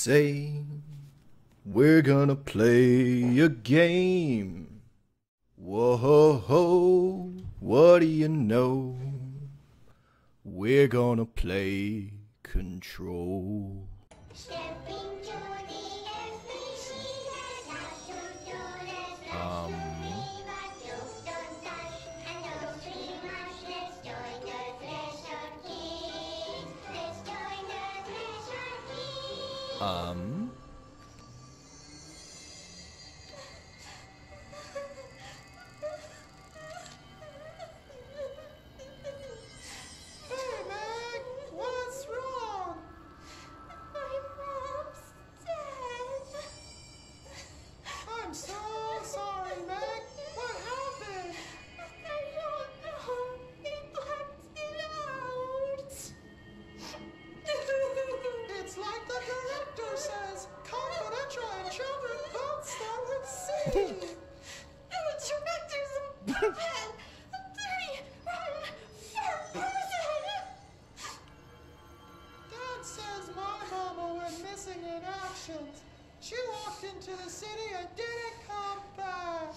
say we're gonna play a game. Whoa ho ho, what do you know? We're gonna play control. Stepping Um. Missing in actions. She walked into the city and didn't come back.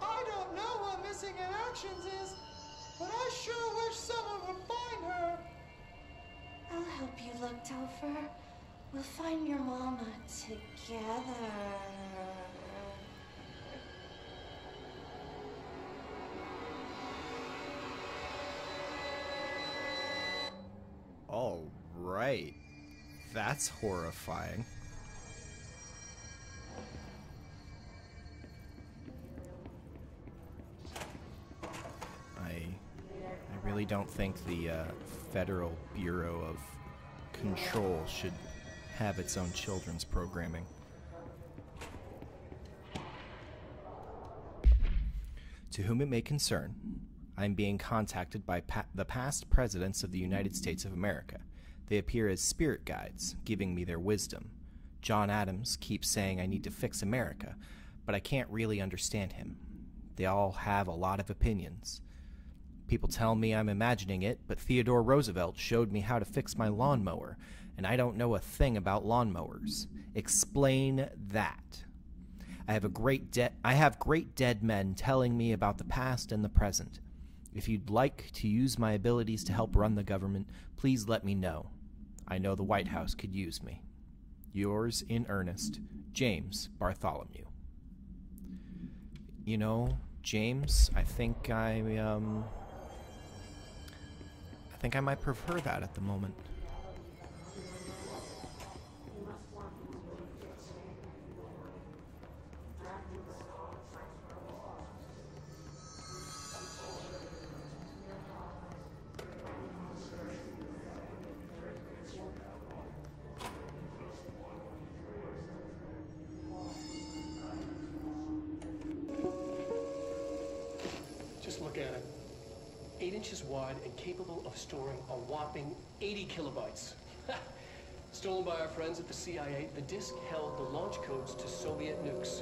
I don't know what missing in actions is, but I sure wish someone would find her. I'll help you look, Topher. We'll find your mama together. That's horrifying. I I really don't think the uh, Federal Bureau of Control should have its own children's programming. To whom it may concern, I am being contacted by pa- the past presidents of the United States of America. They appear as spirit guides, giving me their wisdom. John Adams keeps saying I need to fix America, but I can't really understand him. They all have a lot of opinions. People tell me I'm imagining it, but Theodore Roosevelt showed me how to fix my lawnmower, and I don't know a thing about lawnmowers. Explain that. I have a great de- I have great dead men telling me about the past and the present. If you'd like to use my abilities to help run the government, please let me know. I know the White House could use me. Yours in earnest, James Bartholomew. You know, James, I think I um I think I might prefer that at the moment. CIA, the disk held the launch codes to Soviet nukes.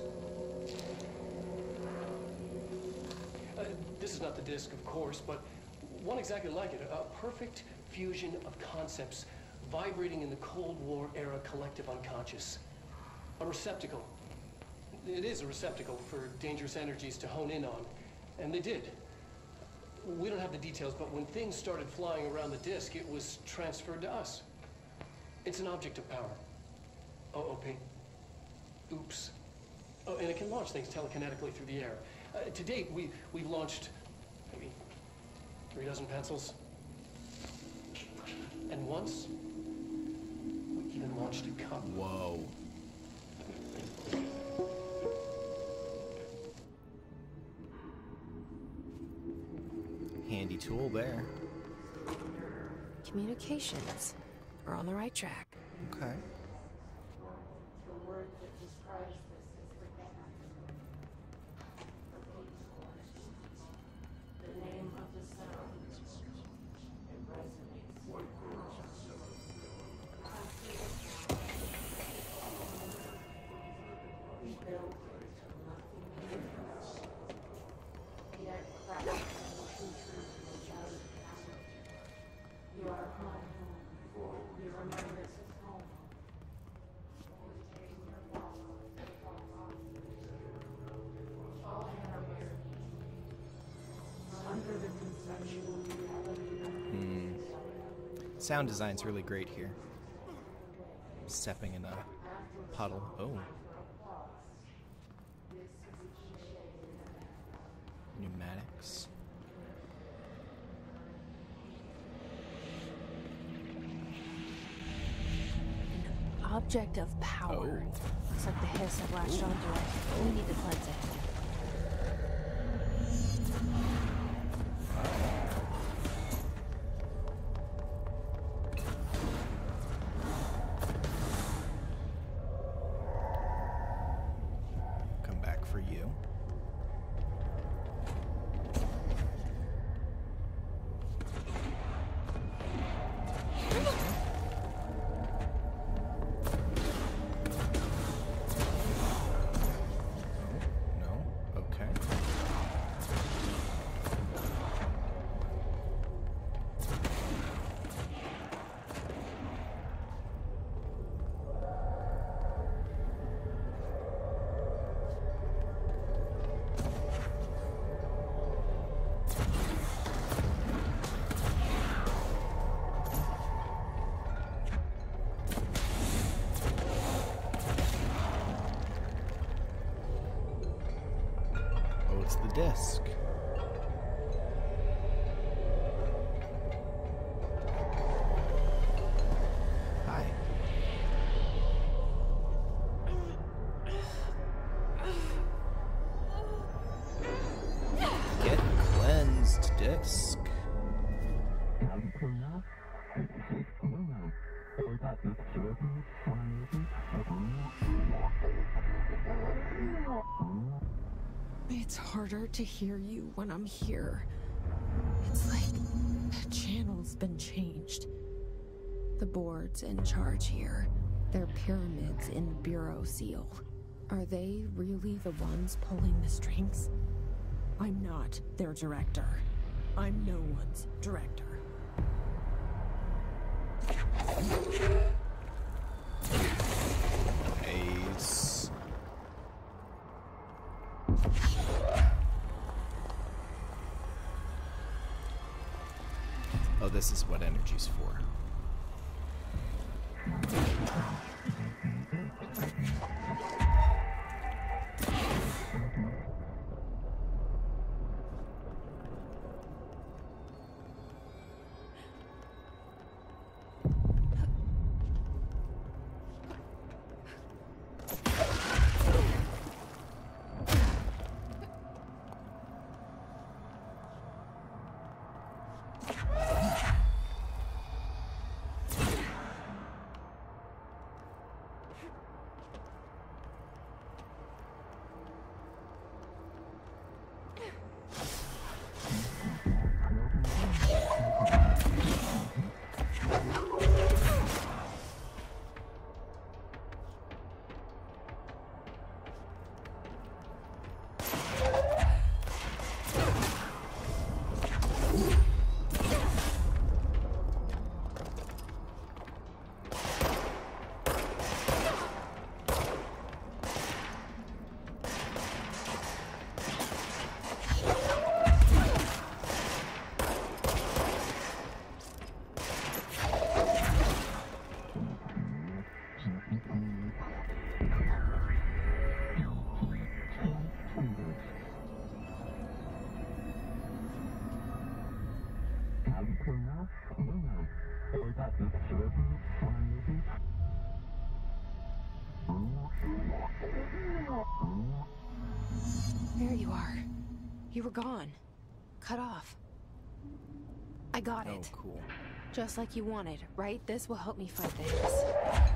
Uh, this is not the disk, of course, but one exactly like it. A perfect fusion of concepts vibrating in the Cold War era collective unconscious. A receptacle. It is a receptacle for dangerous energies to hone in on. And they did. We don't have the details, but when things started flying around the disk, it was transferred to us. It's an object of power. OOP. Oops. Oh, and it can launch things telekinetically through the air. Uh, to date, we, we've launched maybe three dozen pencils. And once, we even launched a cup. Whoa. Handy tool there. Communications. We're on the right track. Okay. Sound design's really great here. Stepping in a puddle. Oh. Pneumatics. Object of power. Oh. Looks like the hiss have latched onto it. We need to cleanse it. It's harder to hear you when I'm here. It's like the channel's been changed. The board's in charge here. They're pyramids in Bureau Seal. Are they really the ones pulling the strings? I'm not their director. I'm no one's director. Ace. Oh, this is what energy's for. You were gone. Cut off. I got Oh, it. cool. Just like you wanted, right? This will help me fight the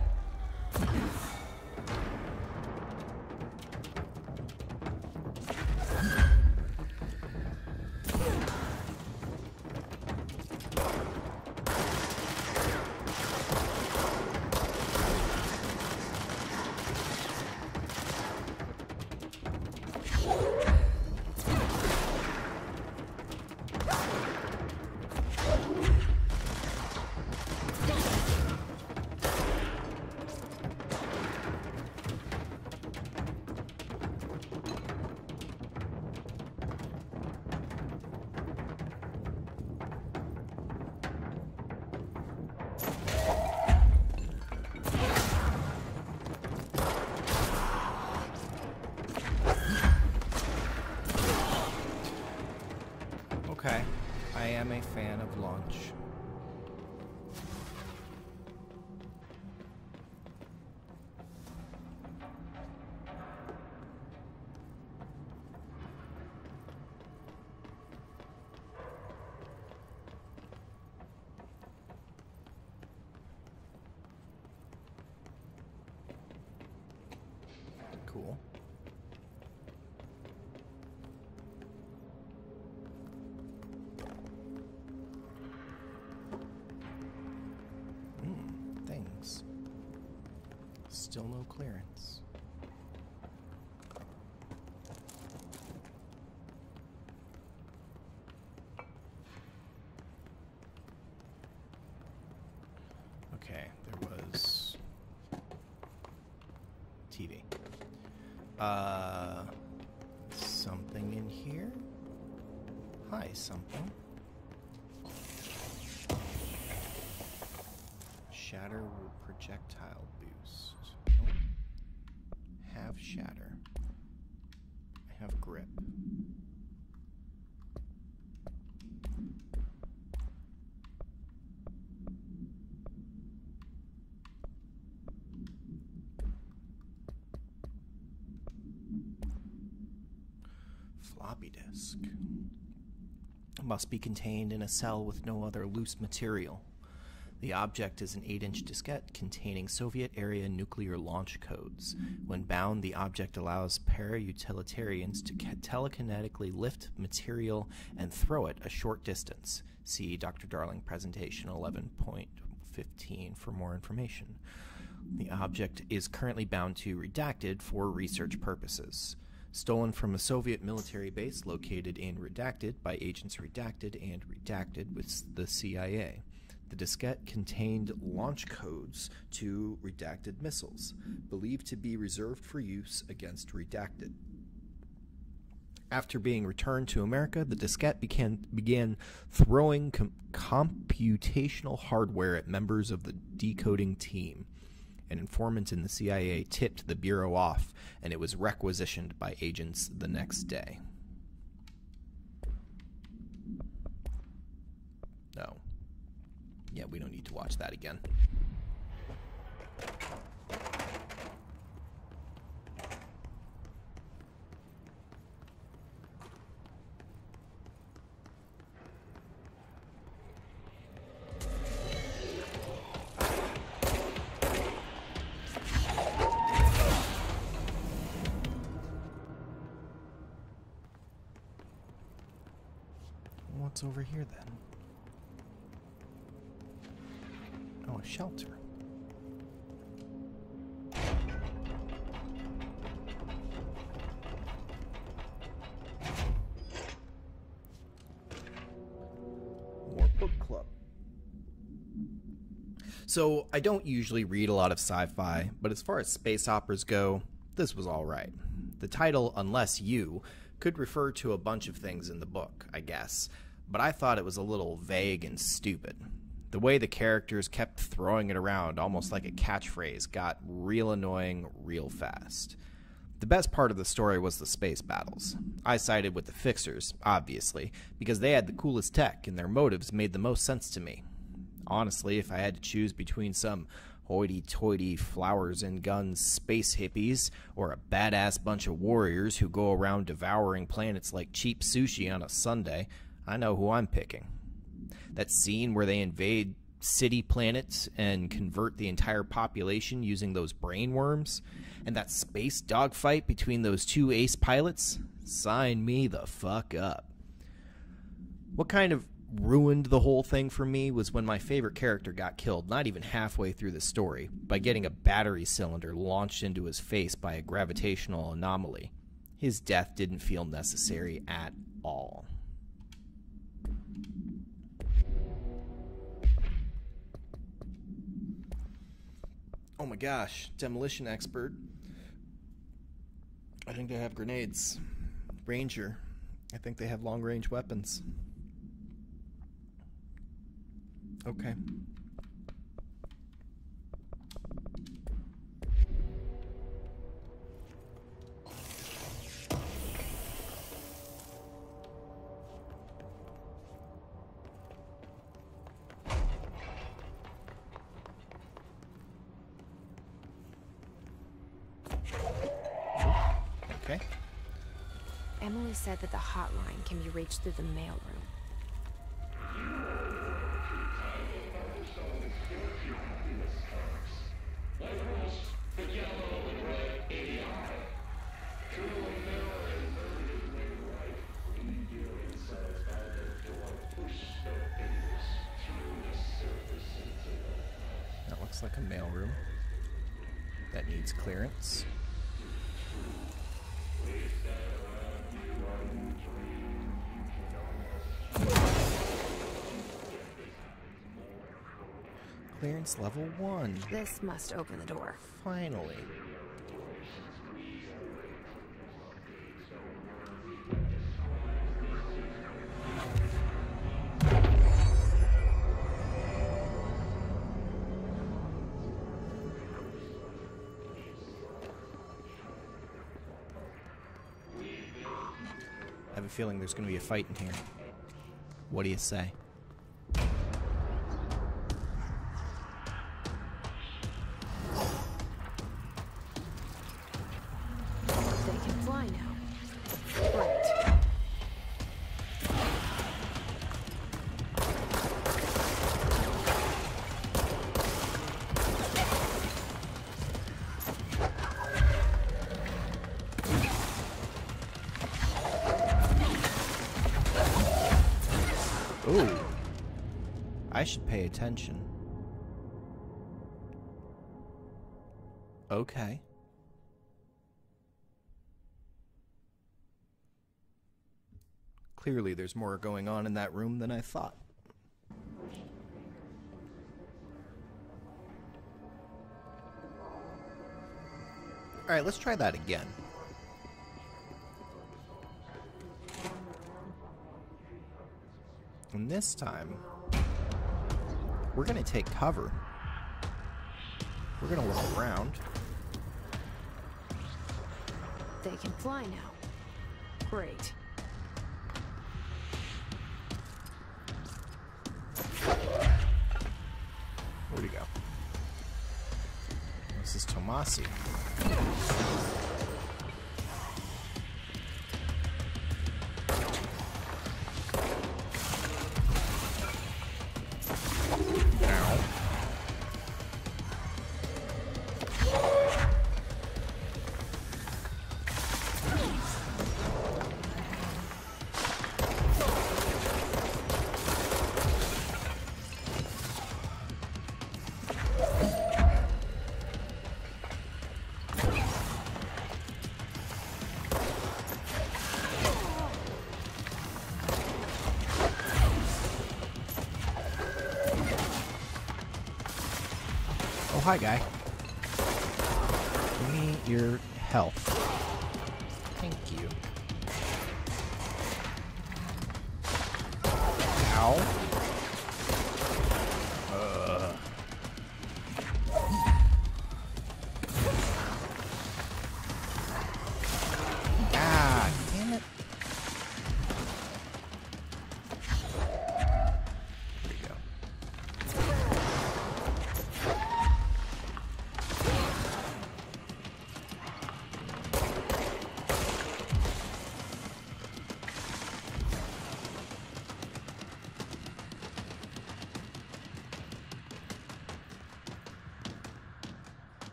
Still no clearance. Okay, there was TV. Uh, something in here? Hi, something. Shatter projectile boost. Nope. Have shatter. I have grip. Floppy disk. Must be contained in a cell with no other loose material. The object is an 8 inch diskette containing Soviet area nuclear launch codes. When bound, the object allows para utilitarians to telekinetically lift material and throw it a short distance. See Dr. Darling presentation 11.15 for more information. The object is currently bound to redacted for research purposes. Stolen from a Soviet military base located in Redacted by agents Redacted and Redacted with the CIA. The diskette contained launch codes to redacted missiles, believed to be reserved for use against Redacted. After being returned to America, the diskette began, began throwing com- computational hardware at members of the decoding team. An informant in the CIA tipped the Bureau off, and it was requisitioned by agents the next day. No. Yeah, we don't need to watch that again. What's over here then? Oh, a shelter. Book club. So, I don't usually read a lot of sci fi, but as far as space operas go, this was alright. The title, Unless You, could refer to a bunch of things in the book, I guess, but I thought it was a little vague and stupid. The way the characters kept throwing it around, almost like a catchphrase, got real annoying real fast. The best part of the story was the space battles. I sided with the Fixers, obviously, because they had the coolest tech and their motives made the most sense to me. Honestly, if I had to choose between some hoity toity flowers and guns space hippies or a badass bunch of warriors who go around devouring planets like cheap sushi on a Sunday, I know who I'm picking. That scene where they invade city planets and convert the entire population using those brain worms, and that space dogfight between those two ace pilots, sign me the fuck up. What kind of ruined the whole thing for me was when my favorite character got killed, not even halfway through the story, by getting a battery cylinder launched into his face by a gravitational anomaly. His death didn't feel necessary at all. Oh my gosh, demolition expert. I think they have grenades. Ranger. I think they have long range weapons. Okay. Said that the hotline can be reached through the mailroom. That looks like a mailroom. That needs clearance. Clearance level one. This must open the door. Finally. I have a feeling there's going to be a fight in here. What do you say? I should pay attention. Okay. Clearly, there's more going on in that room than I thought. Alright, let's try that again. And this time, we're going to take cover. We're going to look around. They can fly now. Great. Where'd he go? This is Tommasi. Hi, guy.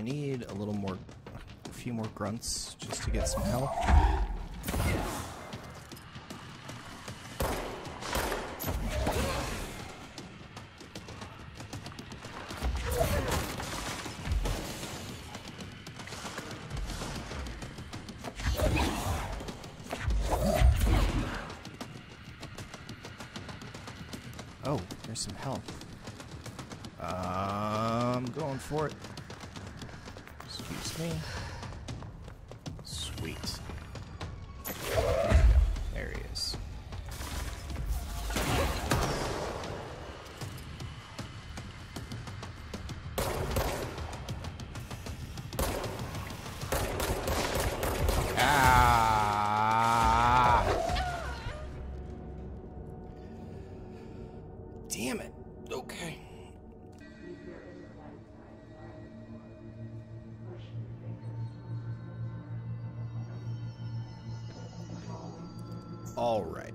I need a little more, a few more grunts just to get some health. Oh, there's some health. I'm going for it. Damn it. Okay. All right.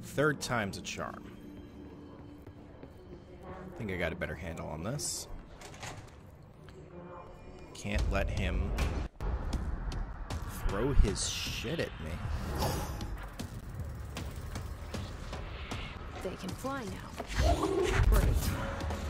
Third time's a charm. I think I got a better handle on this. Can't let him throw his shit at me. They can fly now. Great.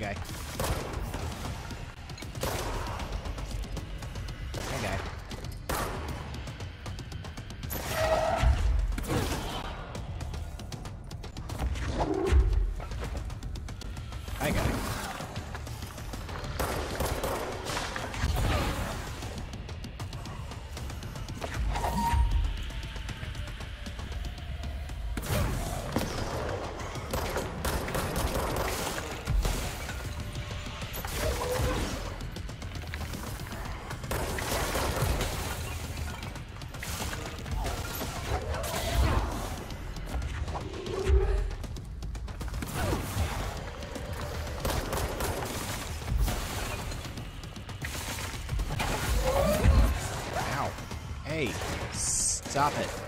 Guy. Stop it.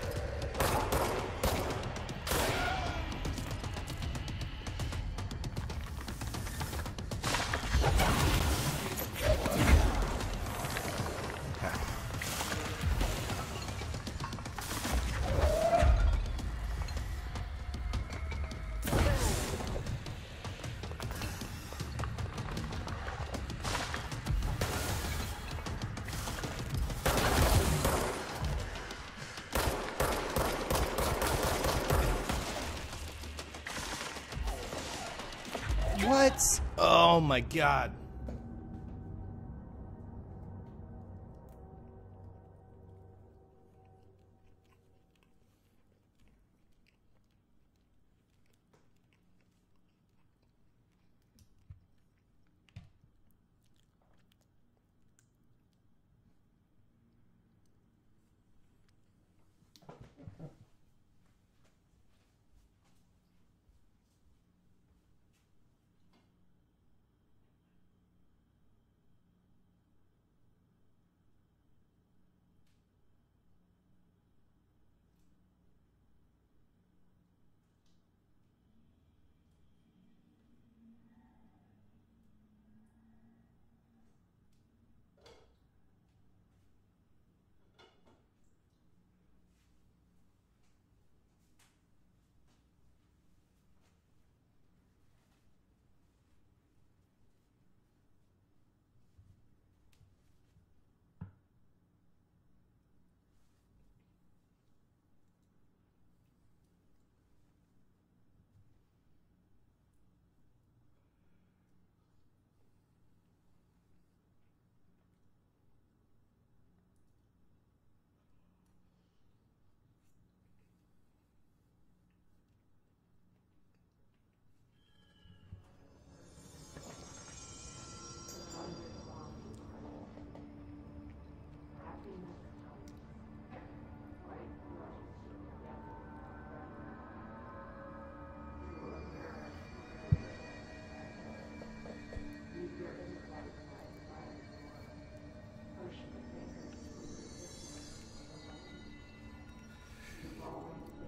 Oh my god.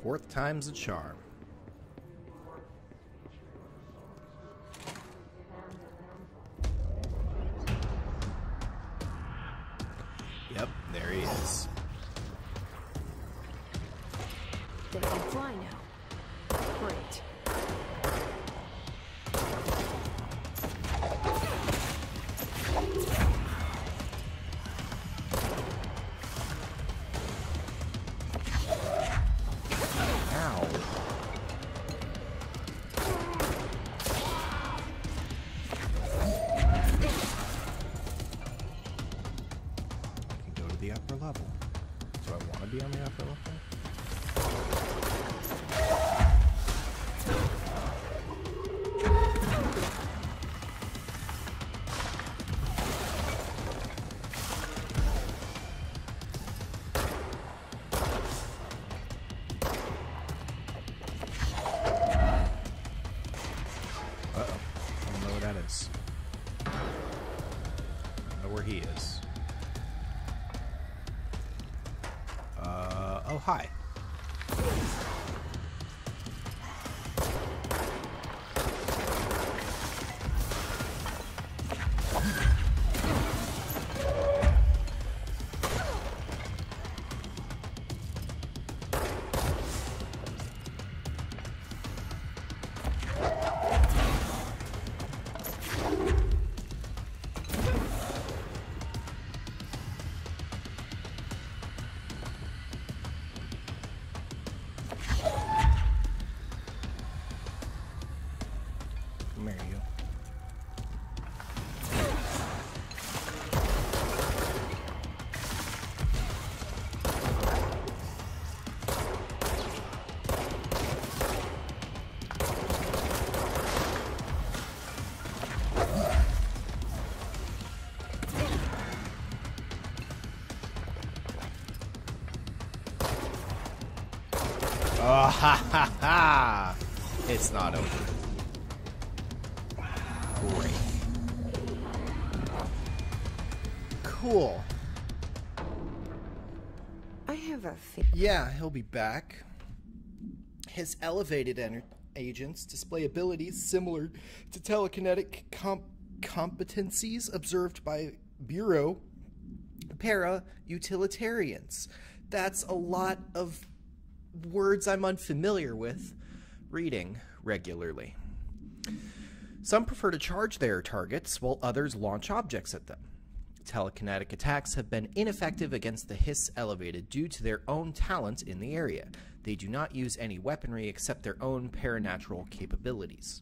Fourth time's a charm. Yep, there he is. They can fly now. Oh, ha ha ha! It's not over. Great. Cool. I have a fe- Yeah, he'll be back. His elevated agents display abilities similar to telekinetic comp- competencies observed by Bureau para utilitarians. That's a lot of words I'm unfamiliar with reading regularly. Some prefer to charge their targets, while others launch objects at them. Telekinetic attacks have been ineffective against the Hiss Elevated due to their own talent in the area. They do not use any weaponry except their own paranatural capabilities.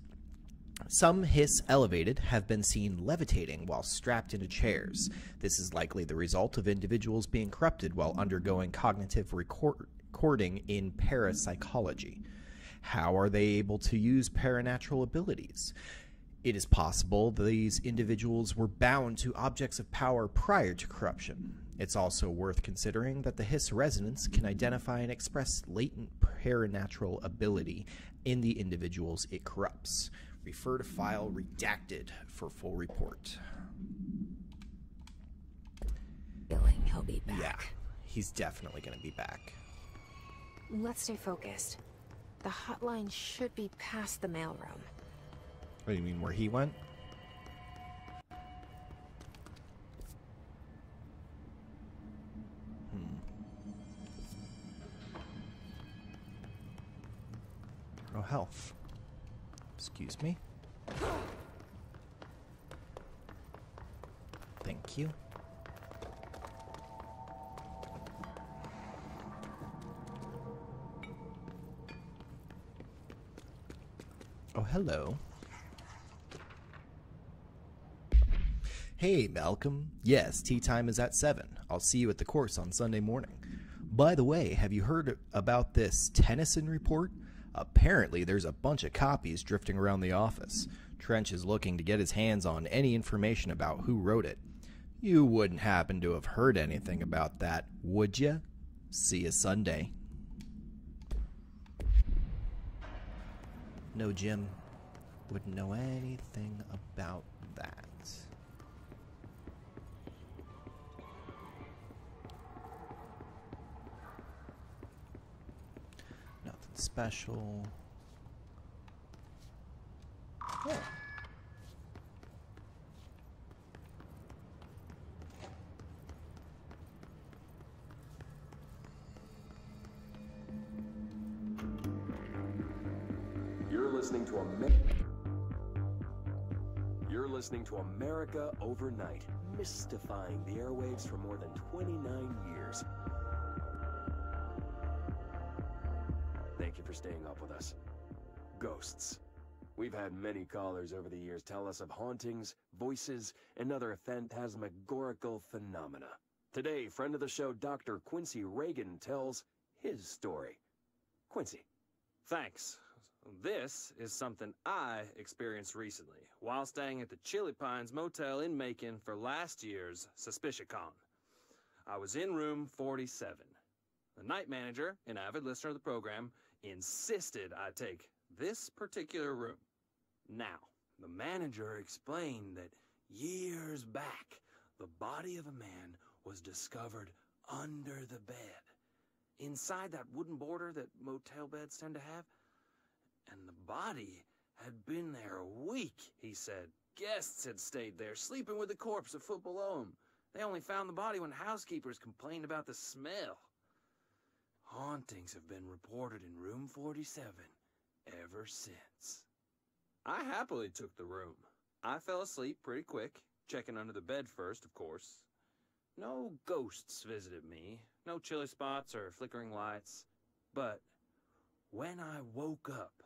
Some Hiss Elevated have been seen levitating while strapped into chairs. This is likely the result of individuals being corrupted while undergoing cognitive recording in parapsychology. How are they able to use paranatural abilities? It is possible these individuals were bound to objects of power prior to corruption. It's also worth considering that the Hiss resonance can identify and express latent paranatural ability in the individuals it corrupts. Refer to file redacted for full report. feeling he'll be back. Yeah, he's definitely going to be back. Let's stay focused. The hotline should be past the mailroom. What do you mean, where he went? Hmm. Oh, health. Excuse me. Thank you. Hello. Hey, Malcolm. Yes, tea time is at 7. I'll see you at the course on Sunday morning. By the way, have you heard about this Tennyson report? Apparently, there's a bunch of copies drifting around the office. Trench is looking to get his hands on any information about who wrote it. You wouldn't happen to have heard anything about that, would you? See you Sunday. No, Jim. Wouldn't know anything about that. Nothing special. To America Overnight, mystifying the airwaves for more than 29 years. Thank you for staying up with us. Ghosts. We've had many callers over the years tell us of hauntings, voices, and other phantasmagorical phenomena. Today, friend of the show, Dr. Quincy Reagan, tells his story. Quincy. Thanks. This is something I experienced recently while staying at the Chili Pines Motel in Macon for last year's SuspiciaCon. I was in room 47. The night manager, an avid listener of the program, insisted I take this particular room. Now, the manager explained that years back, the body of a man was discovered under the bed, inside that wooden border that motel beds tend to have. And the body had been there a week, he said. Guests had stayed there, sleeping with the corpse a foot below him. They only found the body when housekeepers complained about the smell. Hauntings have been reported in room 47 ever since. I happily took the room. I fell asleep pretty quick, checking under the bed first, of course. No ghosts visited me, no chilly spots or flickering lights. But when I woke up,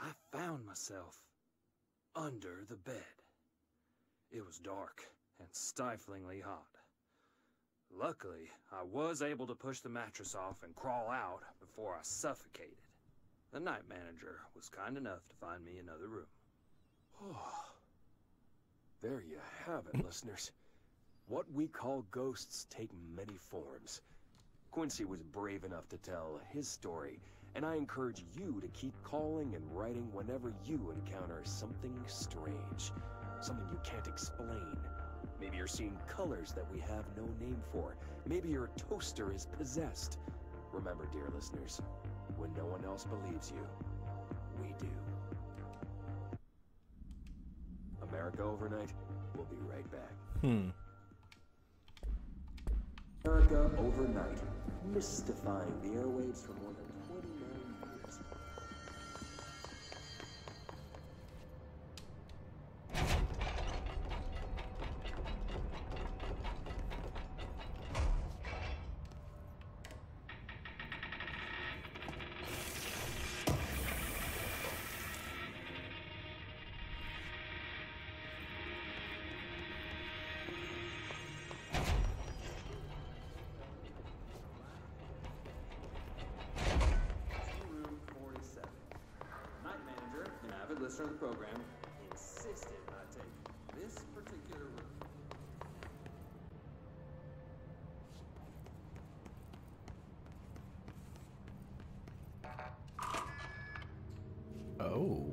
I found myself under the bed. It was dark and stiflingly hot. Luckily, I was able to push the mattress off and crawl out before I suffocated. The night manager was kind enough to find me another room. Oh, There you have it, listeners. What we call ghosts take many forms. Quincy was brave enough to tell his story, and I encourage you to keep calling and writing whenever you encounter something strange, something you can't explain. Maybe you're seeing colors that we have no name for. Maybe your toaster is possessed. Remember, dear listeners, when no one else believes you, we do. America Overnight, we'll be right back. Hmm. America Overnight, mystifying the airwaves for more an of the program, insisted I take this particular room. Oh.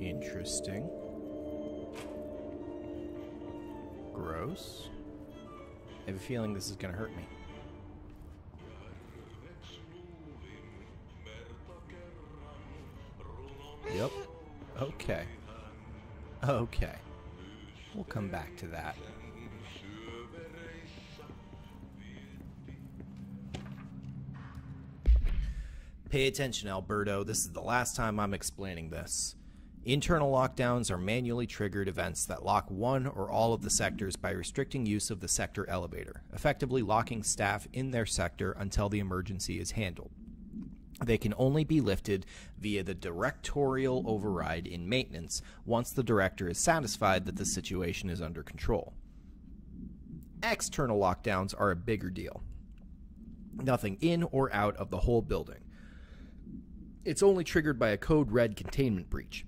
Interesting. Gross. I have a feeling this is gonna hurt me. Okay. Okay. We'll come back to that. Pay attention, Alberto. This is the last time I'm explaining this. Internal lockdowns are manually triggered events that lock one or all of the sectors by restricting use of the sector elevator, effectively locking staff in their sector until the emergency is handled. They can only be lifted via the directorial override in maintenance once the director is satisfied that the situation is under control. External lockdowns are a bigger deal. Nothing in or out of the whole building. It's only triggered by a code red containment breach,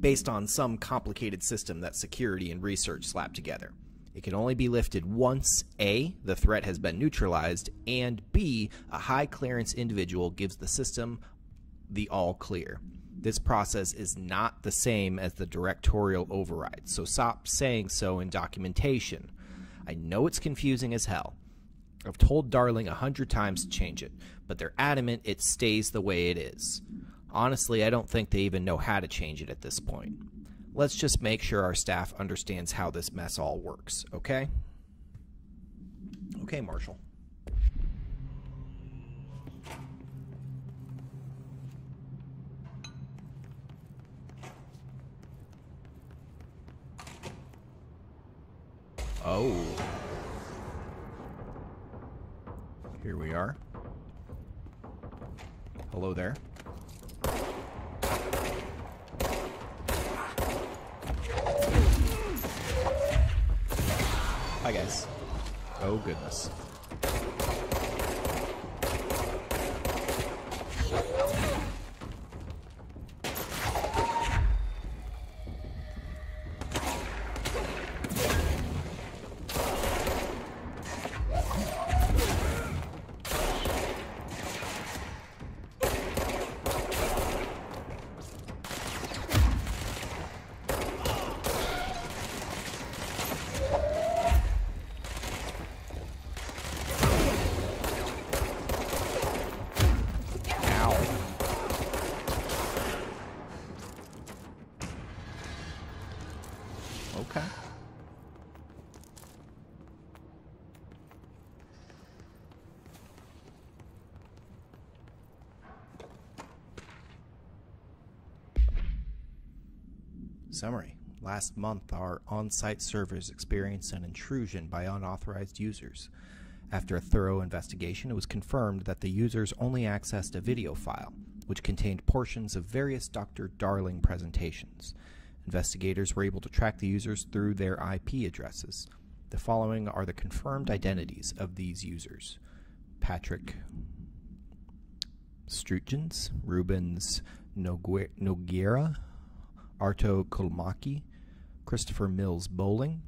based on some complicated system that security and research slap together. It can only be lifted once A, the threat has been neutralized, and B, a high clearance individual gives the system the all clear. This process is not the same as the directorial override, so stop saying so in documentation. I know it's confusing as hell. I've told Darling a hundred times to change it, but they're adamant it stays the way it is. Honestly, I don't think they even know how to change it at this point. Let's just make sure our staff understands how this mess all works, okay? Okay, Marshall. Oh. Here we are. Hello there. Hi, guys. Oh, goodness. Summary. Last month, our on site servers experienced an intrusion by unauthorized users. After a thorough investigation, it was confirmed that the users only accessed a video file, which contained portions of various Dr. Darling presentations. Investigators were able to track the users through their IP addresses. The following are the confirmed identities of these users Patrick Strutjens, Rubens Nogue- Noguera, Arto Kolmaki, Christopher Mills Bowling,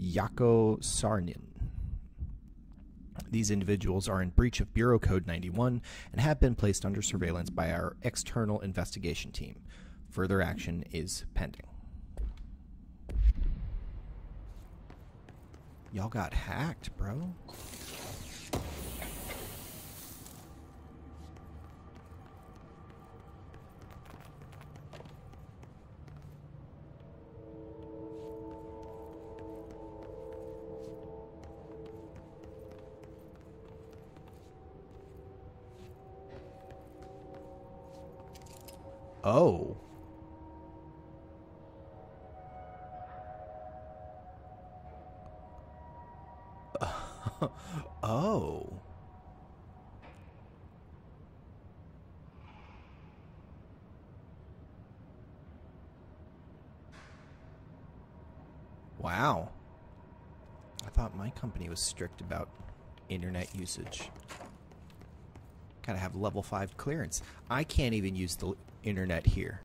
Yako Sarnin. These individuals are in breach of Bureau Code 91 and have been placed under surveillance by our external investigation team. Further action is pending. Y'all got hacked, bro. Oh. oh. Wow. I thought my company was strict about internet usage. Gotta have level 5 clearance. I can't even use the internet here.